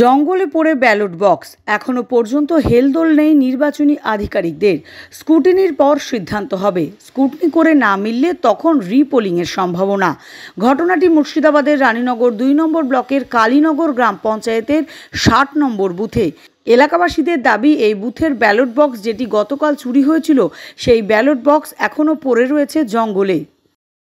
জঙ্গলে পড়ে ballot box. এখনও পর্যন্ত হেলদোল নেই নির্বাচনী আধিকারিকদের। স্কুটিনির পর সিদ্ধান্ত হবে। স্কুটনি করে না মিললে তখন রিপোলিংয়ের সম্ভাবনা। ঘটনাটি মুর্শিদাবাদের রানীনগর দুই নম্বর ব্লকের কালীনগর গ্রাম পঞ্চায়েতের ষাট নম্বর বুথে। এলাকাবাসীদের দাবি, এই বুথের ব্যালট বক্স যেটি গতকাল চুরি হয়েছিল, সেই ব্যালট বক্স এখনও পড়ে রয়েছে জঙ্গলে।